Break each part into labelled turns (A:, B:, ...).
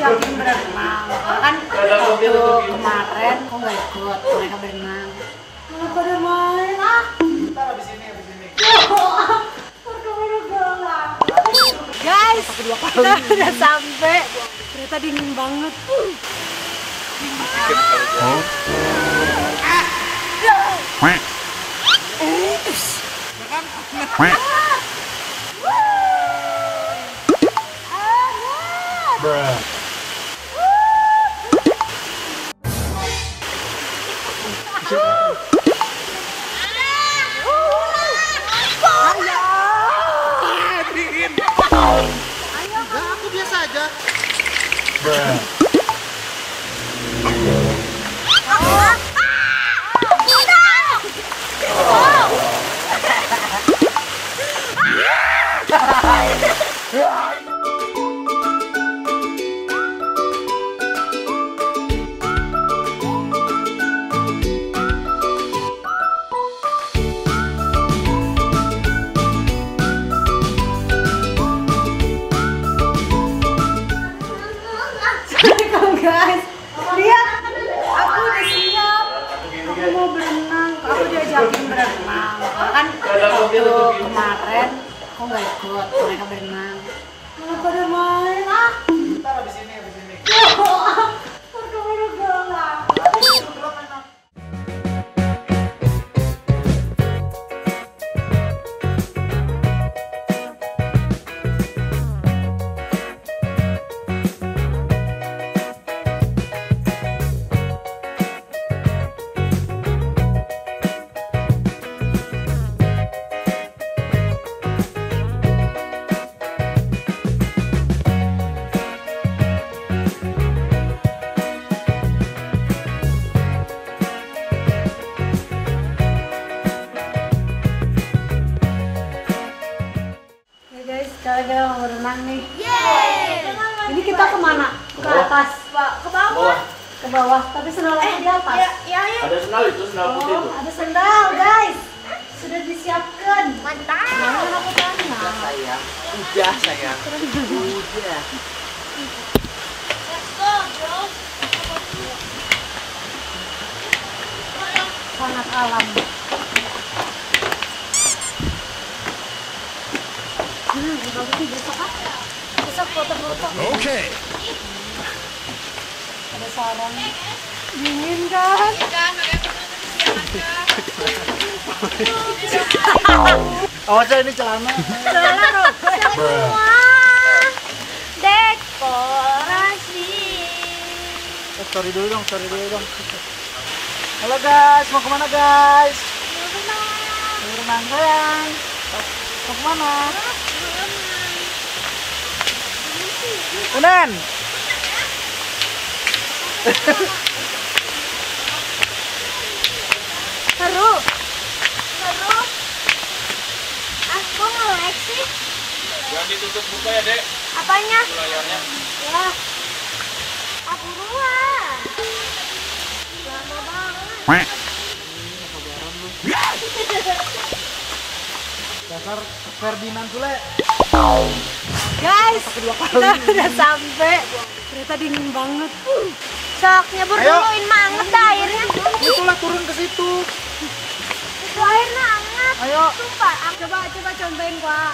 A: diajakin berenang. Kan waktu kemarin kok nggak ikut mereka berenang. Mana pada main ah. Guys kita udah sampai. Ternyata dingin banget.
B: Enggak, aku biasa
A: nih. Ini kita ke mana? Ke atas, Pak. Ke bawah. Ke bawah, tapi sendal aku di atas.
C: Ya,
D: Ada sendal itu, sendal putih
A: Oh,
D: itu.
A: ada sendal, guys. Sudah disiapkan. Mantap. Jangan aku tanya.
D: Sayang, udah sayang. Udah.
A: Sangat alam. Hmm, bagus nih besok ah. Foto-foto.
B: Oke.
A: Ada sarang. Dingin kan?
B: Awas ya ini celana.
C: Semua dekorasi.
B: Eh, sorry dulu dong, sorry dulu dong. Halo guys, mau ke mana guys? Mau renang sayang. Mau ke mana? Unen.
C: Seru. Seru. Ah, kok nge-lag sih?
D: Jangan ditutup buka ya, Dek.
C: Apanya?
D: Layarnya.
C: Ya. Ah, buruan. Lama banget.
B: Dasar Ferdinand Sule.
A: Guys, kita udah sampai. Ternyata dingin banget.
C: Sok nyebur duluin banget dah airnya.
B: Itulah turun ke situ.
C: Itu airnya hangat.
B: Ayo.
C: Sumpah, aku
A: Coba coba contohin, Pak.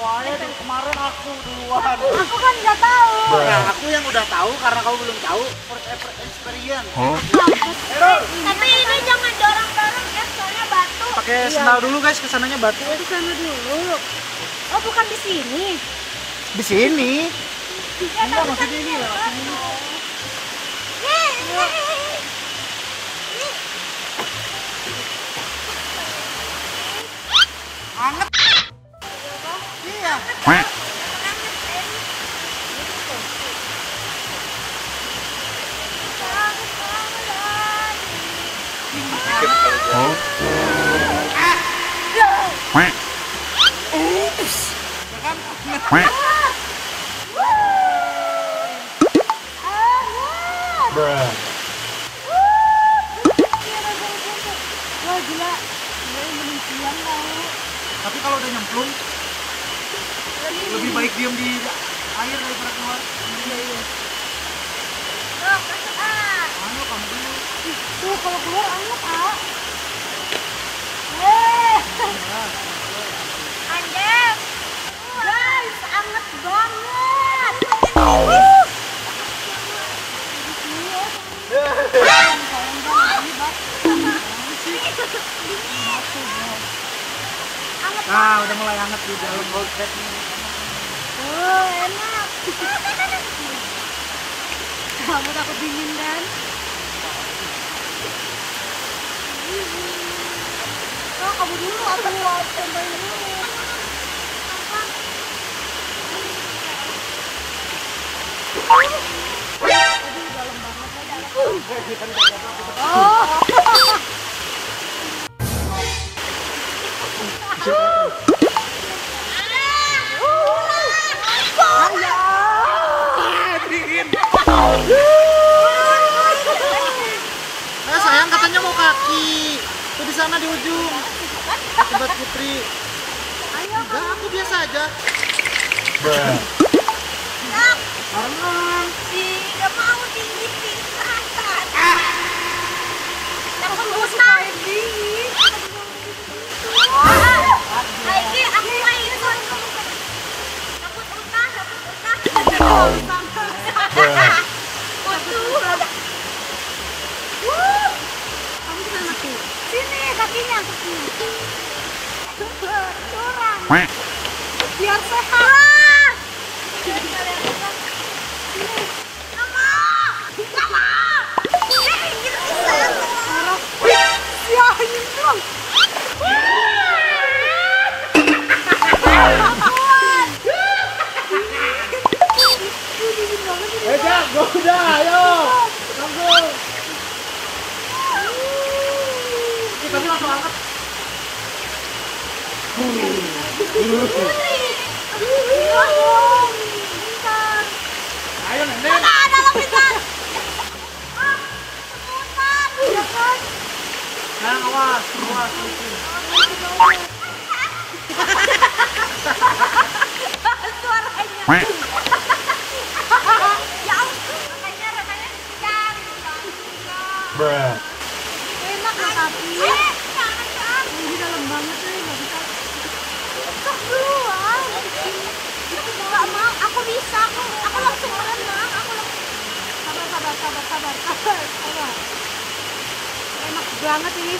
B: Wah, dari kemarin aku duluan.
C: aku kan nggak tahu.
B: Nah, aku yang udah tahu karena kamu belum tahu. First ever experience.
C: Tapi ini jangan dorong-dorong ya, soalnya batu.
B: Pakai sendal dulu guys, ke sananya batu.
A: Di sana dulu.
C: Oh, bukan di sini.
B: Di sini.
C: Ya,
B: Enggak, maksudnya
C: kan
B: ini lah.
C: Nih, nih.
B: Anget. Iya.
A: Wah, gila. Siang tau.
B: Tapi kalau udah nyemplung, lebih baik diam di air daripada keluar. Iya iya.
C: Loh, masuk ah.
B: Kamu dulu.
A: Tuh kalau keluar ah. Eh,
B: di dalam nih.
A: Oh, enak. Kamu takut dingin kan? Oh, kamu dulu aku cobain dulu. Oh.
B: Sana di ujung. Akibat Putri. Enggak, aku biasa aja. Karena
C: Tidak mau tinggi pisan.
A: Ini
B: tapi langsung angkat. Ayo, Nenek. Nah, awas, awas. Putri.
A: Enak lah tapi. Ini dalam banget nih, nggak bisa.
C: Keluar. Nggak mau, aku bisa. Aku, aku langsung berenang. Aku langsung
A: Sabar, sabar, sabar, sabar, sabar, sabar. Enak banget ini.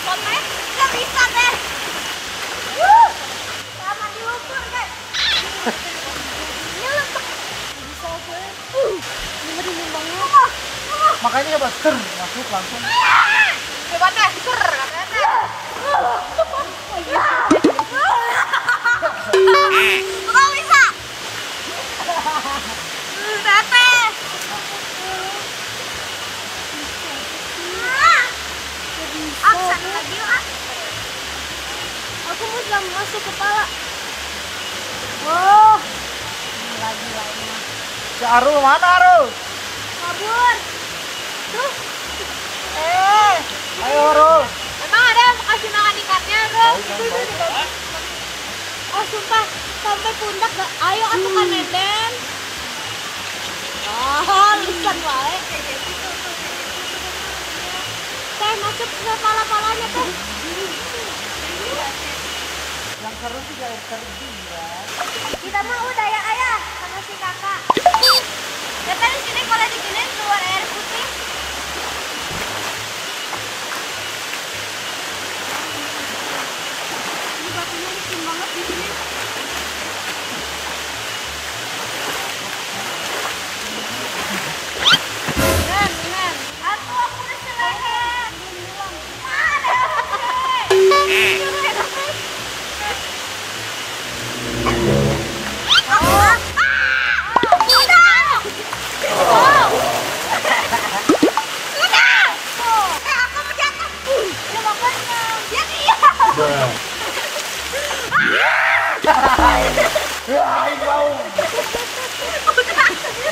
C: Sampai nggak bisa deh. Sama di lumpur deh. Ini lentok.
A: Bisa gue. Ini mah dingin banget.
B: Makanya coba ser masuk langsung.
C: Coba teh, ser katanya. Bisa? Aksen lagi.
A: Aku mau jam masuk kepala. Ini lagi lainnya.
B: Si Arul mana Arul?
C: Kabur.
A: Tuh,
B: Eh, ayo Arul.
C: Emang ada yang kasih makan ikannya, bro?
A: oh sumpah sampai pundak gak? Ayo atuh kan Nenden. Ah, lisan wae. Teh masuk ke pala-palanya teh.
B: Yang seru sih air terjun ya.
C: Kita mah udah ya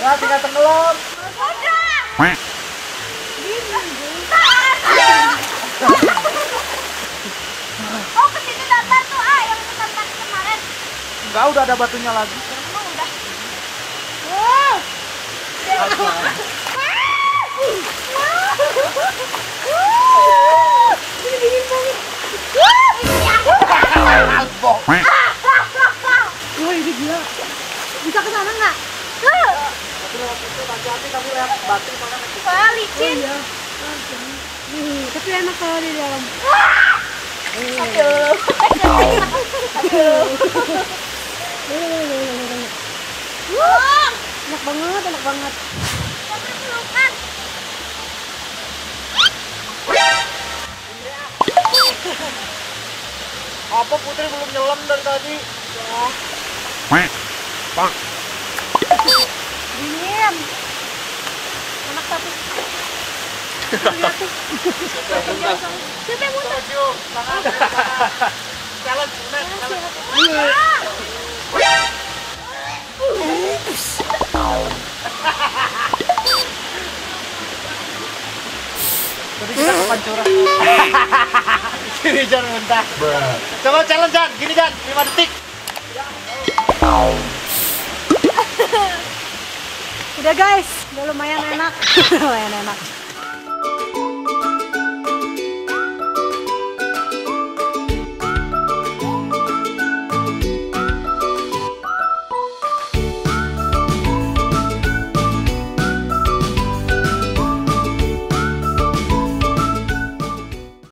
A: Nah,
C: Jangan tidak tenggelam. Enggak, udah
B: ada batunya lagi.
C: Udah. Wow.
B: Wow. Batu.
C: Wah, licin.
A: Iya. Tapi enak kalau di dalam.
C: Aduh. Wah,
A: Enak banget, enak banget.
B: Apa Putri belum nyelam dari tadi?
A: Dingin. Enak tapi.
C: Siapa yang muntah?
B: Kita kepancuran. Gini. Coba challenge Jan, gini Jan, 5 detik.
A: Udah guys, udah lumayan enak. lumayan enak.